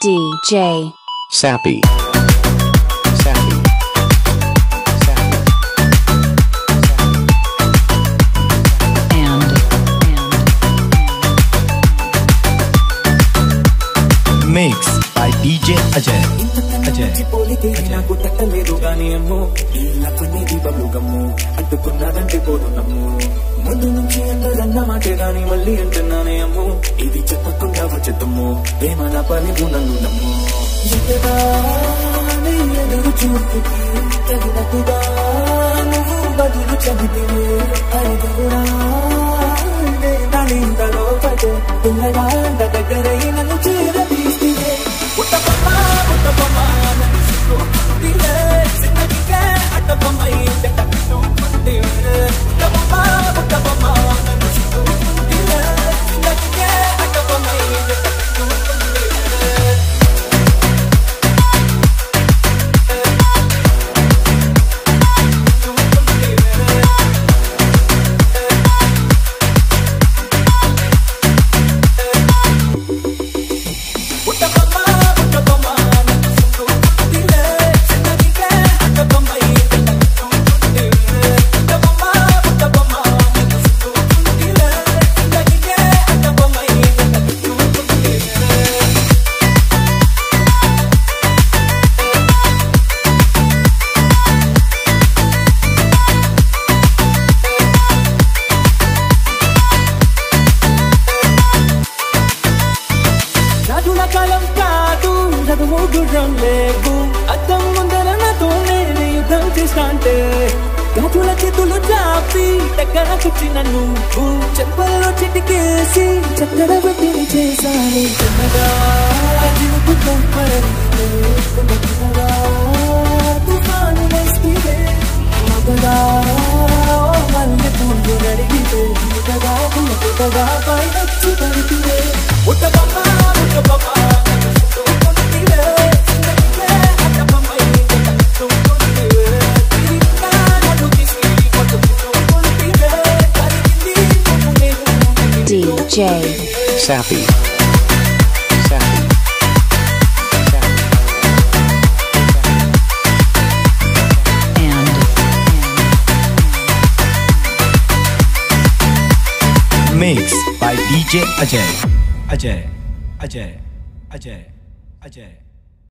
DJ Sappy. Sappy. Sappy. and Mix by DJ Ajay. Ajay. పోలితే నాకు తట్టలేదు గాని అమ్మో ఈ లక్కని దీపంలో గమ్ము అంటుకున్నదంటే పోదు నమ్ము ముందు నుంచి అందరన్న మాటే గాని మళ్ళీ అంటున్నానే వచ్చేద్దమ్ము ప్రేమ నా పని నన్ను నమ్ము ఎదురు చూపుకి తగినట్టుగా నువ్వు బదులు చెబితే ఐదుగురా పదే పిల్లగా నాకు కాదు చదువు గుర్రం లేవు అద్దం ముందర నాతో నేను యుద్ధం చేస్తాంటే. రాజుల చేతులు చాపి దగ్గర కూర్చిన నువ్వు చెంపల్లో చిటికేసి చక్కెర పెట్టి చేశాను. చిన్నగా జీవితం పరవీలే, తుఫాను వేస్తే మగగా మల్లె పూలు నడిగితే DJ Sappy. Sappy. Mix by DJ Ajay. Ajay. Ajay. Ajay. Ajay.